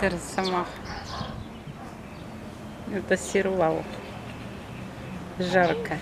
Это росомах. Это сервал. Жарко.